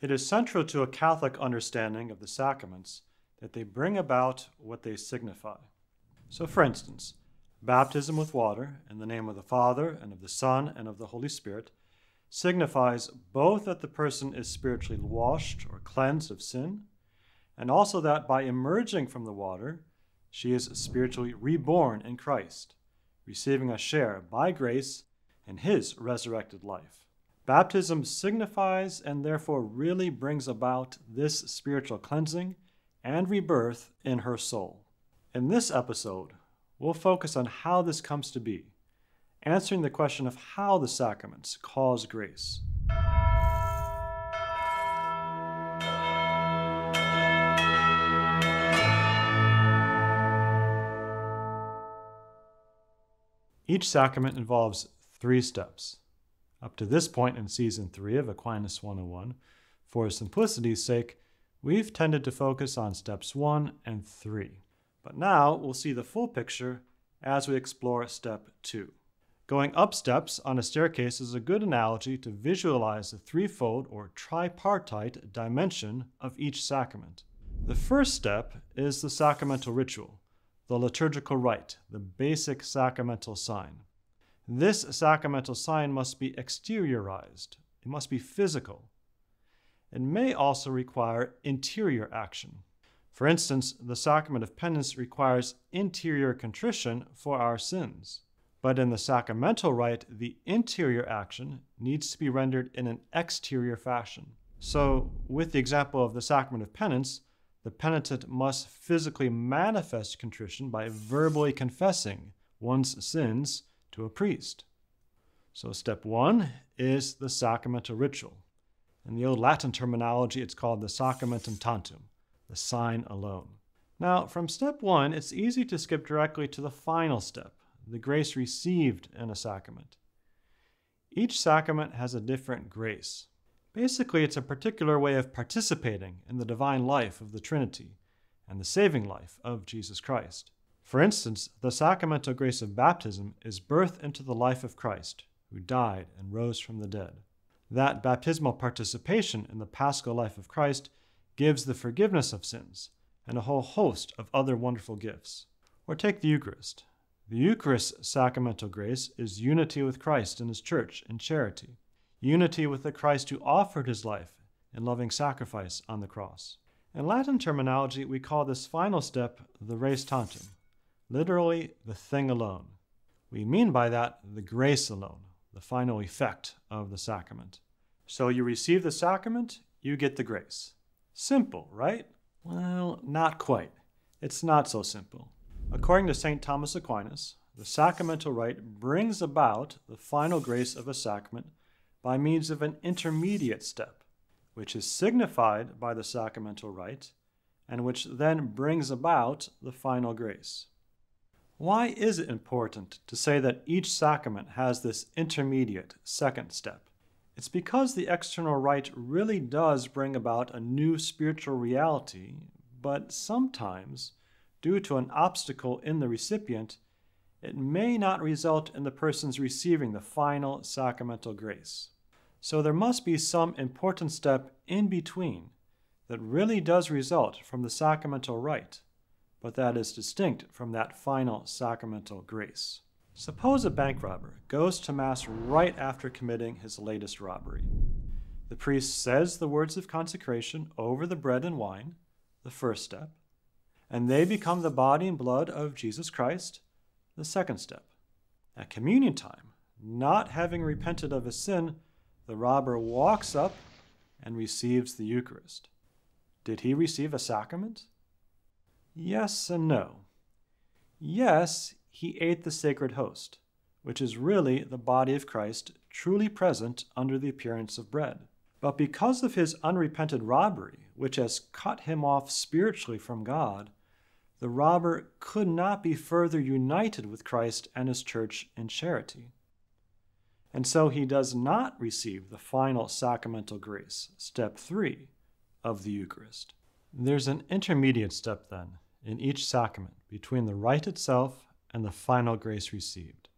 It is central to a Catholic understanding of the sacraments that they bring about what they signify. So, for instance, baptism with water in the name of the Father and of the Son and of the Holy Spirit signifies both that the person is spiritually washed or cleansed of sin, and also that by emerging from the water, she is spiritually reborn in Christ, receiving a share by grace in his resurrected life. Baptism signifies and therefore really brings about this spiritual cleansing and rebirth in her soul. In this episode, we'll focus on how this comes to be, answering the question of how the sacraments cause grace. Each sacrament involves three steps. Up to this point in season three of Aquinas 101, for simplicity's sake, we've tended to focus on steps one and three. But now we'll see the full picture as we explore step two. Going up steps on a staircase is a good analogy to visualize the threefold or tripartite dimension of each sacrament. The first step is the sacramental ritual, the liturgical rite, the basic sacramental sign. This sacramental sign must be exteriorized, it must be physical. It may also require interior action. For instance, the sacrament of penance requires interior contrition for our sins. But in the sacramental rite, the interior action needs to be rendered in an exterior fashion. So, with the example of the sacrament of penance, the penitent must physically manifest contrition by verbally confessing one's sins to a priest. So, step one is the sacramental ritual. In the old Latin terminology, it's called the sacramentum tantum, the sign alone. Now, from step one, it's easy to skip directly to the final step, the grace received in a sacrament. Each sacrament has a different grace. Basically, it's a particular way of participating in the divine life of the Trinity and the saving life of Jesus Christ. For instance, the sacramental grace of baptism is birth into the life of Christ, who died and rose from the dead. That baptismal participation in the paschal life of Christ gives the forgiveness of sins and a whole host of other wonderful gifts. Or take the Eucharist. The Eucharist's sacramental grace is unity with Christ and His church in charity unity with the Christ who offered his life in loving sacrifice on the cross. In Latin terminology, we call this final step the res tantum, literally the thing alone. We mean by that the grace alone, the final effect of the sacrament. So you receive the sacrament, you get the grace. Simple, right? Well, not quite. It's not so simple. According to St. Thomas Aquinas, the sacramental rite brings about the final grace of a sacrament by means of an intermediate step, which is signified by the sacramental rite, and which then brings about the final grace. Why is it important to say that each sacrament has this intermediate second step? It's because the external rite really does bring about a new spiritual reality, but sometimes, due to an obstacle in the recipient, it may not result in the person's receiving the final sacramental grace. So there must be some important step in between that really does result from the sacramental rite, but that is distinct from that final sacramental grace. Suppose a bank robber goes to Mass right after committing his latest robbery. The priest says the words of consecration over the bread and wine, the first step, and they become the body and blood of Jesus Christ, the second step. At communion time, not having repented of his sin, the robber walks up and receives the Eucharist. Did he receive a sacrament? Yes and no. Yes, he ate the sacred host, which is really the body of Christ truly present under the appearance of bread. But because of his unrepented robbery, which has cut him off spiritually from God, the robber could not be further united with Christ and his church in charity. And so he does not receive the final sacramental grace, step three of the Eucharist. There's an intermediate step then in each sacrament between the rite itself and the final grace received.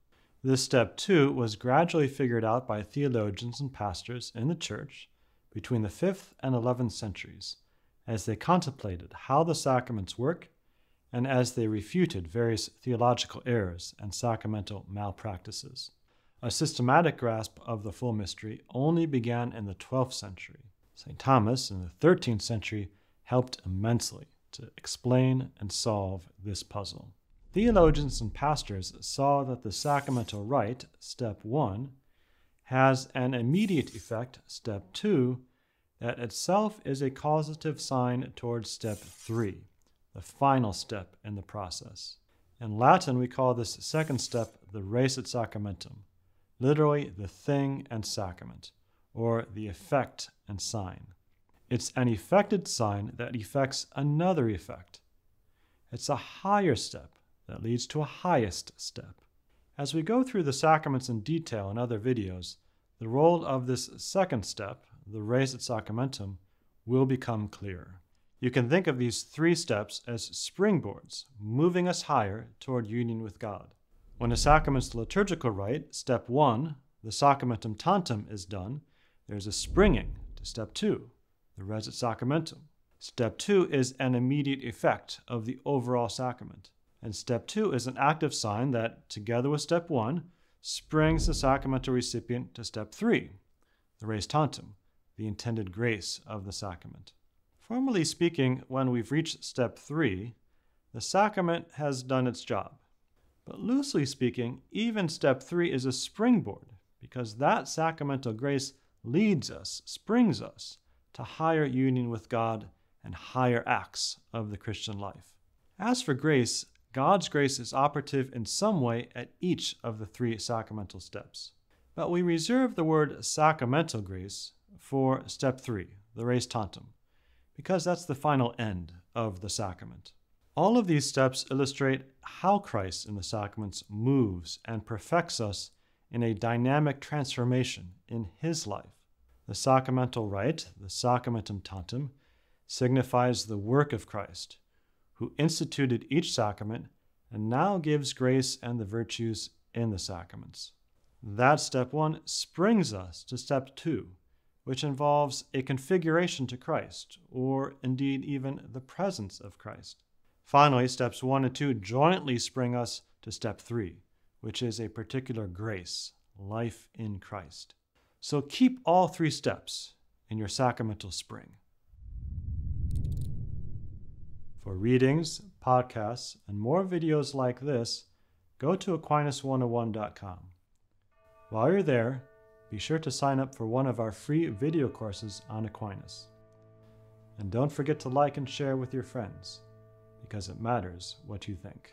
This step, too, was gradually figured out by theologians and pastors in the church, between the 5th and 11th centuries as they contemplated how the sacraments work and as they refuted various theological errors and sacramental malpractices. A systematic grasp of the full mystery only began in the 12th century. St. Thomas in the 13th century helped immensely to explain and solve this puzzle. Theologians and pastors saw that the sacramental rite, step 1, has an immediate effect, step 2, that itself is a causative sign towards step 3 the final step in the process. In Latin, we call this second step the res et sacramentum, literally the thing and sacrament, or the effect and sign. It's an effected sign that effects another effect. It's a higher step that leads to a highest step. As we go through the sacraments in detail in other videos, the role of this second step, the res sacramentum, will become clearer. You can think of these three steps as springboards, moving us higher toward union with God. When a sacrament's liturgical rite, step one, the sacramentum tantum, is done, there's a springing to step two, the res sacramentum. Step two is an immediate effect of the overall sacrament. And step two is an active sign that, together with step one, springs the sacramental recipient to step three, the res tantum, the intended grace of the sacrament. Formally speaking, when we've reached step three, the sacrament has done its job. But loosely speaking, even step three is a springboard because that sacramental grace leads us, springs us to higher union with God and higher acts of the Christian life. As for grace, God's grace is operative in some way at each of the three sacramental steps. But we reserve the word sacramental grace for step three, the res tantum, because that's the final end of the sacrament. All of these steps illustrate how Christ in the sacraments moves and perfects us in a dynamic transformation in his life. The sacramental rite, the sacramentum tantum, signifies the work of Christ, who instituted each sacrament and now gives grace and the virtues in the sacraments. That step one springs us to step two, which involves a configuration to Christ, or indeed even the presence of Christ. Finally, steps one and two jointly spring us to step three, which is a particular grace, life in Christ. So keep all three steps in your sacramental spring. For readings, podcasts, and more videos like this, go to Aquinas101.com. While you're there, be sure to sign up for one of our free video courses on Aquinas. And don't forget to like and share with your friends, because it matters what you think.